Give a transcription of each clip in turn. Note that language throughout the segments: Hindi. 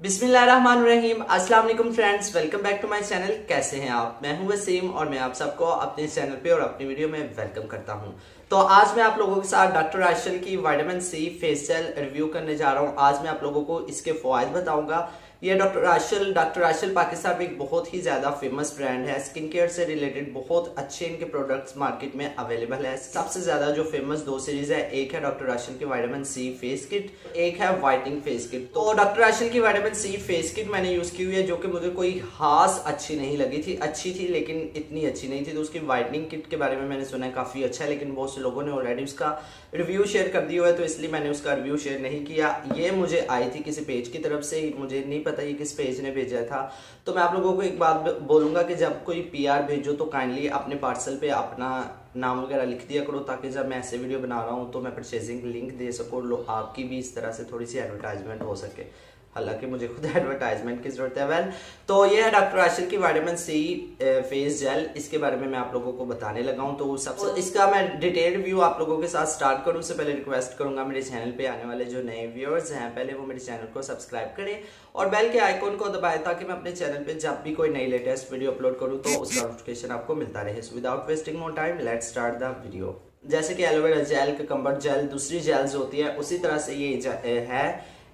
बिस्मिल्लाहिर्रहमानिर्रहीम। अस्सलाम वालेकुम friends, welcome back to my channel. कैसे हैं आप? मैं हूँ वसीम और मैं आप सबको अपने चैनल पे और अपनी वीडियो में वेलकम करता हूँ। तो आज मैं आप लोगों के साथ डॉक्टर आशल की वाइटामिन सी फेशियल रिव्यू करने जा रहा हूँ। आज मैं आप लोगों को इसके फवायद बताऊँगा। ये डॉक्टर आशल डॉक्टर आशल पाकिस्तान में एक बहुत ही ज़्यादा फ़ेमस ब्रांड है। स्किन केयर से रिलेटेड बहुत अच्छे इनके प्रोडक्ट्स मार्केट में अवेलेबल है। सबसे ज़्यादा जो फ़ेमस दो सीरीज़ है, एक है डॉक्टर आशल की वाइटामिन सी फेस किट एक है वाइटिंग फेस किट तो डॉक्टर आशल की वाइटामिन सी फेस किट मैंने यूज़ की हुई है, जो कि मुझे कोई खास अच्छी नहीं लगी थी। अच्छी थी, लेकिन इतनी अच्छी नहीं थी। तो उसकी वाइटनिंग किट के बारे में मैंने सुना है, काफ़ी अच्छा है, लेकिन बहुत से लोगों ने ऑलरेडी उसका रिव्यू शेयर कर दिया हुआ है तो इसलिए मैंने उसका रिव्यू शेयर नहीं किया। ये मुझे आई थी किसी पेज की तरफ़ से, मुझे नहीं पता ये किस पेज ने भेजा था। तो मैं आप लोगों को एक बात बोलूँगा कि जब कोई पीआर भेजो तो काइंडली अपने पार्सल पे अपना नाम वगैरह लिख दिया करो ताकि जब मैं ऐसे वीडियो बना रहा हूँ तो मैं परचेजिंग लिंक दे सकूँ आपकी भी इस तरह से थोड़ी सी एडवर्टाइजमेंट हो सके। हालाँकि मुझे खुद एडवर्टाइजमेंट की ज़रूरत है। वेल तो ये है डॉक्टर आशिर की वाइटामिन सी फेस जेल इसके बारे में मैं आप लोगों को बताने लगा हूँ। तो सबसे इसका मैं डिटेल रिव्यू आप लोगों के साथ स्टार्ट करूँ। से पहले रिक्वेस्ट करूँगा मेरे चैनल पे आने वाले जो नए व्यूअर्स हैं पहले वो मेरे चैनल को सब्सक्राइब करें और बेल के आइकॉन को दबाएँ ताकि मैं अपने चैनल पे जब भी कोई नई लेटेस्ट वीडियो अपलोड करूँ तो उसका नोटिफिकेशन आपको मिलता रहे। Without wasting more time let start the video जैसे कि aloe vera gel cucumber gel दूसरी जेल्स होती है उसी तरह से ये है।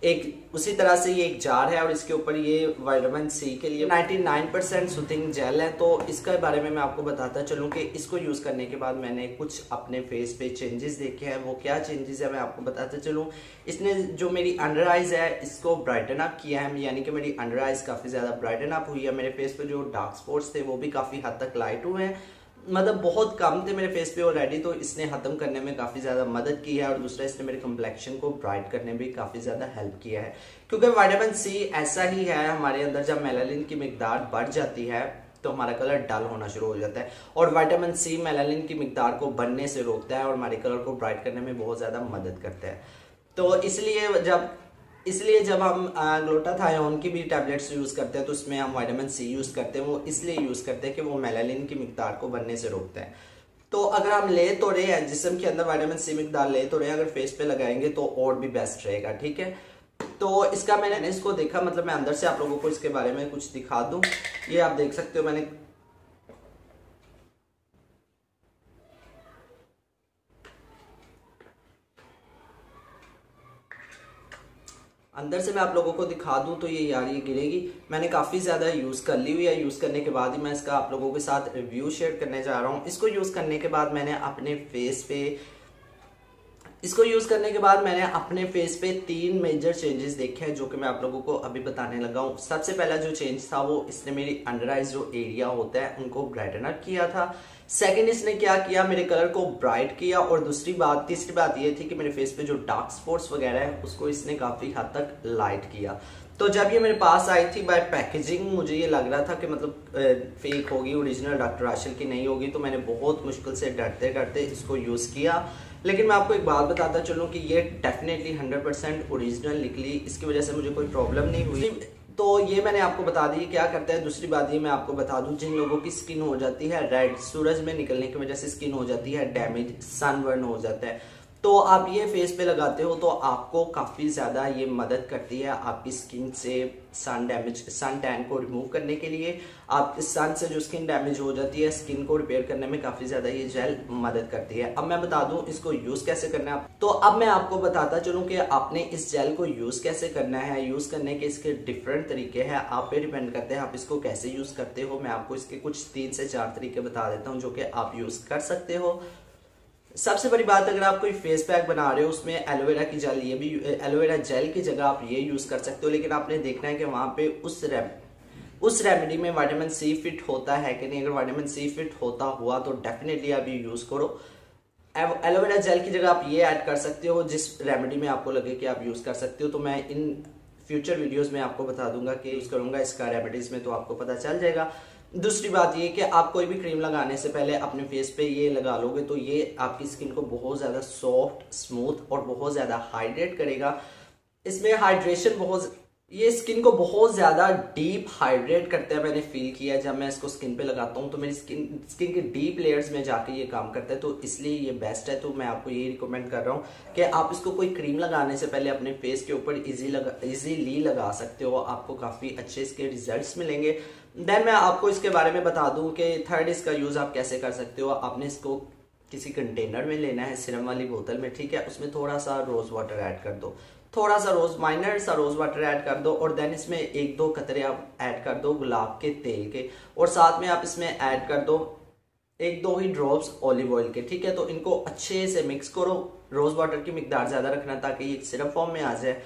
एक, उसी तरह से ये एक जार है और इसके ऊपर ये वाइटामिन सी के लिए 99 परसेंट सुथिंग जेल है। तो इसके बारे में मैं आपको बताता चलूँ कि इसको यूज़ करने के बाद मैंने कुछ अपने फेस पे चेंजेस देखे हैं। वो क्या चेंजेस है मैं आपको बताता चलूँ। इसने जो मेरी अंडर आइज़ है, इसको ब्राइटन अप किया है। यानी कि मेरी अंडर आइज़ काफ़ी ज़्यादा ब्राइटन अप हुई है। मेरे फेस पे जो डार्क स्पॉट्स थे, वो भी काफ़ी हद तक लाइट हुए हैं। मतलब बहुत कम थे मेरे फेस पे ऑलरेडी तो इसने खत्म करने में काफ़ी ज़्यादा मदद की है और दूसरा इसने मेरे कम्प्लेक्शन को ब्राइट करने में काफ़ी ज़्यादा हेल्प किया है। क्योंकि वाइटामिन सी ऐसा ही है हमारे अंदर, जब मेलालिन की मकदार बढ़ जाती है तो हमारा कलर डल होना शुरू हो जाता है। और वाइटामिन सी मेलालिन की मकदार को बनने से रोकता है और हमारे कलर को ब्राइट करने में बहुत ज़्यादा मदद करता है। तो इसलिए जब इसलिए जब हम ग्लोटाथायोन की भी टैबलेट्स यूज़ करते हैं तो उसमें हम वाइटामिन सी यूज़ करते हैं, वो इसलिए यूज़ करते हैं कि वो मेलालिन की मकदार को बनने से रोकते हैं। तो अगर हम ले तो रहे हैं जिसम के अंदर वाइटामिन सी मकदार ले तो रहे, अगर फेस पे लगाएँगे तो और भी बेस्ट रहेगा, ठीक है? तो इसका मैंने, इसको देखा मतलब मैं अंदर से आप लोगों को इसके बारे में कुछ दिखा दूँ। ये आप देख सकते हो, मैंने अंदर से मैं आप लोगों को दिखा दूँ तो ये यार ये गिरेगी। मैंने काफ़ी ज़्यादा यूज़ कर ली हुई है। यूज़ करने के बाद ही मैं इसका आप लोगों के साथ रिव्यू शेयर करने जा रहा हूँ। इसको यूज़ करने के बाद मैंने अपने फेस पे इसको यूज़ करने के बाद मैंने अपने फेस पे तीन मेजर चेंजेस देखे हैं, जो कि मैं आप लोगों को अभी बताने लगा हूँ। सबसे पहला जो चेंज था वो इसने मेरी अंडर आइज़ जो एरिया होता है, उनको ब्राइटन अप किया था। सेकेंड इसने क्या किया, मेरे कलर को ब्राइट किया और दूसरी बात, तीसरी बात ये थी कि मेरे फेस पे जो डार्क स्पॉट्स वगैरह है, उसको इसने काफ़ी हद तक लाइट किया। तो जब ये मेरे पास आई थी बाय पैकेजिंग मुझे ये लग रहा था कि मतलब फेक होगी ओरिजिनल डॉक्टर आशिल की नहीं होगी तो मैंने बहुत मुश्किल से डरते डरते इसको यूज़ किया। लेकिन मैं आपको एक बात बताता चलूँ कि ये डेफिनेटली हंड्रेड परसेंट ओरिजिनल निकली, इसकी वजह से मुझे कोई प्रॉब्लम नहीं हुई। तो ये मैंने आपको बता दी क्या करता है। दूसरी बात ये मैं आपको बता दूँ, जिन लोगों की स्किन हो जाती है रेड सूरज में निकलने की वजह से स्किन हो जाती है डैमेज सनबर्न हो जाता है। तो आप ये फेस पे लगाते हो तो आपको काफ़ी ज़्यादा ये मदद करती है आपकी स्किन से सन डैमेज सन टैन को रिमूव करने के लिए। आप सन से जो स्किन डैमेज हो जाती है स्किन को रिपेयर करने में काफ़ी ज़्यादा ये जेल मदद करती है। अब मैं बता दूँ इसको यूज़ कैसे करना है। तो अब मैं आपको बताता चलूँ कि आपने इस जेल को यूज़ कैसे करना है। यूज़ करने के इसके डिफरेंट तरीके हैं। आप पे डिपेंड करते हैं आप इसको कैसे यूज़ करते हो। मैं आपको इसके कुछ तीन से चार तरीके बता देता हूँ जो कि आप यूज़ कर सकते हो। सबसे बड़ी बात अगर आप कोई फेस पैक बना रहे हो, उसमें एलोवेरा की जेल ये भी एलोवेरा जेल की जगह आप ये यूज़ कर सकते हो, लेकिन आपने देखना है कि वहाँ पे उस रेम उस रेमेडी में वाइटामिन सी फिट होता है कि नहीं? अगर वाइटामिन सी फिट होता हुआ तो डेफिनेटली आप ये यूज़ करो। एलोवेरा जेल की जगह आप ये ऐड कर सकते हो, जिस रेमेडी में आपको लगे कि आप यूज़ कर सकते हो। तो मैं इन फ्यूचर वीडियोस में आपको बता दूँगा कि यूज़ करूँगा, इसका रेमेडीज में तो आपको पता चल जाएगा। दूसरी बात ये कि आप कोई भी क्रीम लगाने से पहले अपने फेस पे ये लगा लोगे तो ये आपकी स्किन को बहुत ज़्यादा सॉफ्ट स्मूथ और बहुत ज़्यादा हाइड्रेट करेगा। इसमें हाइड्रेशन बहुत ये स्किन को बहुत ज़्यादा डीप हाइड्रेट करते हैं, मैंने फील किया जब मैं इसको स्किन पे लगाता हूँ तो मेरी स्किन स्किन के डीप लेयर्स में जाके ये काम करता है। तो इसलिए ये बेस्ट है। तो मैं आपको ये रिकमेंड कर रहा हूँ कि आप इसको कोई क्रीम लगाने से पहले अपने फेस के ऊपर इजी लगा इजीली लगा सकते हो। आपको काफ़ी अच्छे इसके रिज़ल्ट मिलेंगे। देन मैं आपको इसके बारे में बता दूँ कि थर्ड इसका यूज़ आप कैसे कर सकते हो। आपने इसको किसी कंटेनर में लेना है सिरम वाली बोतल में, ठीक है? उसमें थोड़ा सा रोज वाटर ऐड कर दो। थोड़ा सा रोज माइनर सा रोज वाटर ऐड कर दो और देन इसमें एक दो कतरे आप ऐड कर दो गुलाब के तेल के और साथ में आप इसमें ऐड कर दो एक दो ही ड्रॉप्स ऑलिव ऑयल के, ठीक है? तो इनको अच्छे से मिक्स करो। रोज वाटर की मिकदार ज़्यादा रखना ताकि ये सिरप फॉर्म में आ जाए।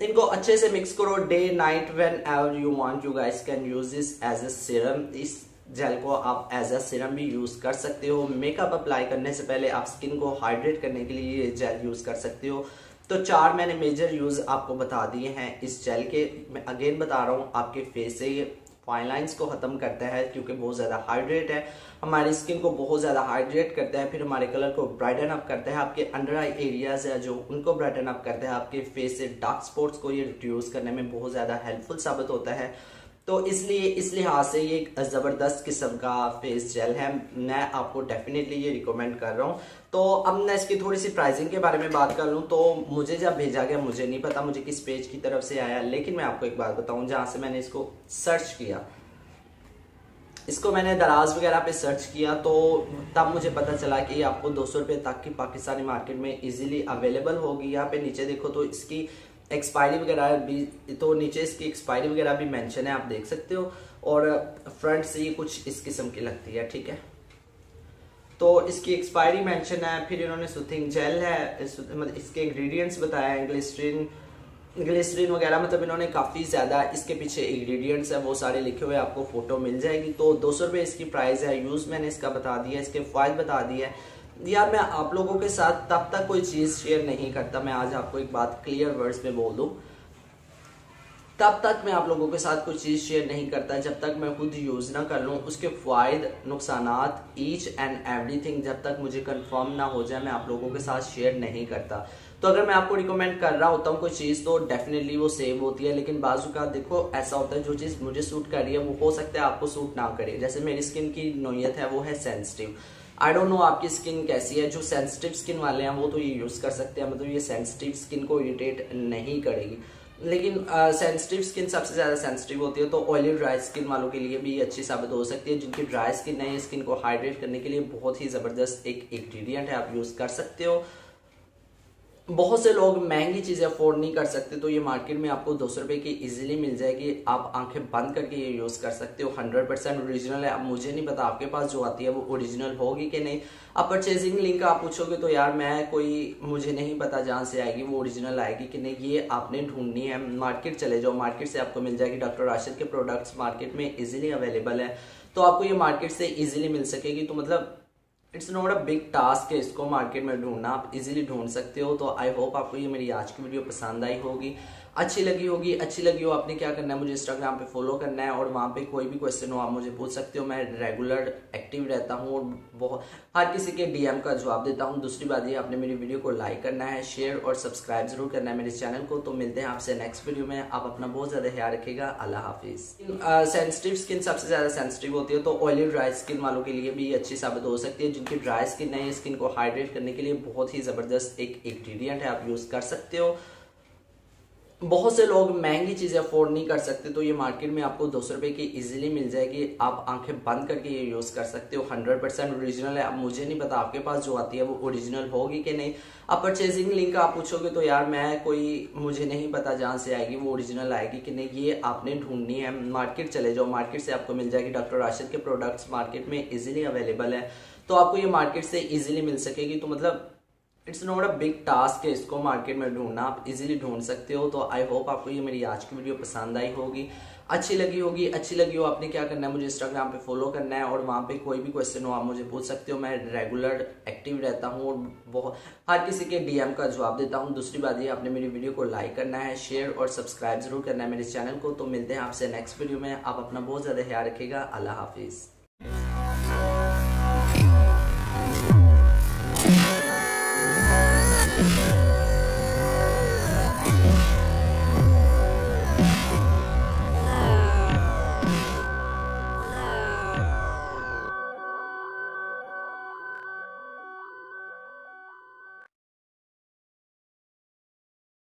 इनको अच्छे से मिक्स करो। Day night whenever you want you guys can use this as a serum इस जेल को आप एज अ सिरम भी यूज़ कर सकते हो। मेकअप अप्लाई करने से पहले आप स्किन को हाइड्रेट करने के लिए ये जेल यूज़ कर सकते हो। तो चार मैंने मेजर यूज़ आपको बता दिए हैं इस जेल के। मैं अगेन बता रहा हूँ, आपके फेस से ये फाइन लाइन्स को ख़त्म करता है क्योंकि बहुत ज़्यादा हाइड्रेट है। हमारी स्किन को बहुत ज़्यादा हाइड्रेट करता है, फिर हमारे कलर को ब्राइटन अप करता है। आपके अंडर आई एरियाज़ है जो उनको ब्राइटन अप करता है, आपके फेस से डार्क स्पॉट्स को ये रिड्यूस करने में बहुत ज़्यादा हेल्पफुल साबित होता है। तो इसलिए, इस लिहाज से ये एक ज़बरदस्त किस्म का फेस जेल है। मैं आपको डेफिनेटली ये रिकमेंड कर रहा हूँ। तो अब मैं इसकी थोड़ी सी प्राइसिंग के बारे में बात कर लूँ। तो मुझे जब भेजा गया, मुझे नहीं पता मुझे किस पेज की तरफ़ से आया, लेकिन मैं आपको एक बात बताऊँ, जहाँ से मैंने इसको सर्च किया। इसको मैंने दराज वगैरह पे सर्च किया तो तब मुझे पता चला कि आपको दो सौ रुपये तक की पाकिस्तानी मार्केट में इजीली अवेलेबल होगी। यहाँ पे नीचे देखो तो इसकी एक्सपायरी वगैरह भी तो नीचे इसकी एक्सपायरी वगैरह भी मेंशन है, आप देख सकते हो। और फ्रंट से ये कुछ इस किस्म की लगती है, ठीक है? तो इसकी एक्सपायरी मेंशन है फिर इन्होंने सुथिंग जेल है इस, मतलब इसके इंग्रेडिएंट्स बताया है ग्लिस्ट्रीन ग्लिसरीन वगैरह मतलब इन्होंने काफ़ी ज़्यादा इसके पीछे इंग्रेडिएंट्स है वो सारे लिखे हुए आपको फ़ोटो मिल जाएगी। तो दो सौ रुपये इसकी प्राइस है यूज़ मैंने इसका बता दिया इसके फ़ायदे बता दिया है। यार मैं आप लोगों के साथ तब तक कोई चीज़ शेयर नहीं करता मैं आज आपको एक बात क्लियर वर्ड्स में बोल दूँ। तब तक मैं आप लोगों के साथ कुछ चीज़ शेयर नहीं करता, जब तक मैं खुद यूज़ ना कर लूँ, उसके फ़ायद नुकसान ईच एंड एवरीथिंग जब तक मुझे कंफर्म ना हो जाए, मैं आप लोगों के साथ शेयर नहीं करता। तो अगर मैं आपको रिकमेंड कर रहा होता हूँ कोई चीज़ तो डेफिनेटली वो सेव होती है, लेकिन बाजू का देखो, ऐसा होता है, जो चीज़ मुझे सूट कर रही है, वो हो सकता है आपको सूट ना करे। जैसे मेरी स्किन की नोयत है, वो है सेंसिटिव आई डोंट नो आपकी स्किन कैसी है, जो सेंसिटिव स्किन वाले हैं, वो तो ये यूज़ कर सकते हैं मतलब ये सेंसिटिव स्किन को इरिटेट नहीं करेगी। लेकिन सेंसिटिव स्किन सबसे ज़्यादा सेंसिटिव होती है तो ऑयली ड्राई स्किन वालों के लिए भी अच्छी साबित हो सकती है, जिनकी ड्राई स्किन है स्किन को हाइड्रेट करने के लिए बहुत ही ज़बरदस्त एक इंग्रीडियंट है, आप यूज़ कर सकते हो। बहुत से लोग महँगी चीज़ें अफोर्ड नहीं कर सकते तो ये मार्केट में आपको दो सौ रुपए की इजीली मिल जाएगी। आप आँखें बंद करके ये यूज़ कर सकते हो। हंड्रेड परसेंट ओरिजिनल है। अब मुझे नहीं पता आपके पास जो आती है, वो ओरिजिनल होगी कि नहीं। अब परचेजिंग लिंक आप पूछोगे तो यार मैं कोई, मुझे नहीं पता जहाँ से आएगी, वो ओरिजिनल आएगी कि नहीं। ये आपने ढूंढनी है। मार्केट चले जाओ। मार्केट से आपको मिल जाएगी। डॉक्टर राशिद के प्रोडक्ट्स मार्केट में इजिली अवेलेबल है। तो आपको ये मार्केट से इजिली मिल सकेगी। तो मतलब it's not a big task है इसको मार्केट में ढूंढना, आप इजीली ढूंढ सकते हो तो आई होप आपको ये मेरी आज की वीडियो पसंद आई होगी। अच्छी लगी होगी अच्छी लगी हो आपने क्या करना है? मुझे इंस्टाग्राम पे फॉलो करना है और वहाँ पे कोई भी क्वेश्चन हो आप मुझे पूछ सकते हो। मैं रेगुलर एक्टिव रहता हूँ और बहुत हर किसी के डीएम का जवाब देता हूँ। दूसरी बात ये आपने मेरी वीडियो को लाइक करना है शेयर और सब्सक्राइब ज़रूर करना है मेरे चैनल को। तो मिलते हैं आपसे नेक्स्ट वीडियो में। आप अपना बहुत ज़्यादा ख्याल रखेगा अल्लाह हाफिज। सेंसिटिव स्किन सबसे ज़्यादा सेंसिटिव होती है तो ऑयली ड्राई स्किन वालों के लिए भी अच्छी साबित हो सकती है। जिनकी ड्राई स्किन है स्किन को हाइड्रेट करने के लिए बहुत ही ज़बरदस्त एक इंग्रीडियंट है आप यूज़ कर सकते हो। बहुत से लोग महँगी चीज़ें अफोर्ड नहीं कर सकते तो ये मार्केट में आपको दो सौ रुपए की इजीली मिल जाएगी। आप आँखें बंद करके ये यूज़ कर सकते हो। हंड्रेड परसेंट ओरिजिनल है। अब मुझे नहीं पता आपके पास जो आती है, वो ओरिजिनल होगी कि नहीं। अब परचेजिंग लिंक आप पूछोगे तो यार मैं कोई, मुझे नहीं पता जहाँ से आएगी, वो ओरिजिनल आएगी कि नहीं। ये आपने ढूंढनी है। मार्केट चले जाओ। मार्केट से आपको मिल जाएगी। डॉक्टर राशिद के प्रोडक्ट्स मार्केट में इजिली अवेलेबल है। तो आपको ये मार्केट से इजिली मिल सकेगी। तो मतलब it's not a big task है इसको मार्केट में ढूंढना। आप इजीली ढूंढ सकते हो तो आई होप आपको ये मेरी आज की वीडियो पसंद आई होगी। अच्छी लगी होगी, अच्छी लगी हो आपने क्या करना है, मुझे इंस्टाग्राम पे फॉलो करना है और वहाँ पे कोई भी क्वेश्चन हो, आप मुझे पूछ सकते हो। मैं रेगुलर एक्टिव रहता हूँ और बहुत, हर किसी के डीएम का जवाब देता हूँ। दूसरी बात ये, आपने मेरी वीडियो को लाइक करना है शेयर और सब्सक्राइब ज़रूर करना है मेरे चैनल को। तो मिलते हैं आपसे नेक्स्ट वीडियो में। आप अपना बहुत ज़्यादा ख्याल रखेगा अल्लाह हाफिज़।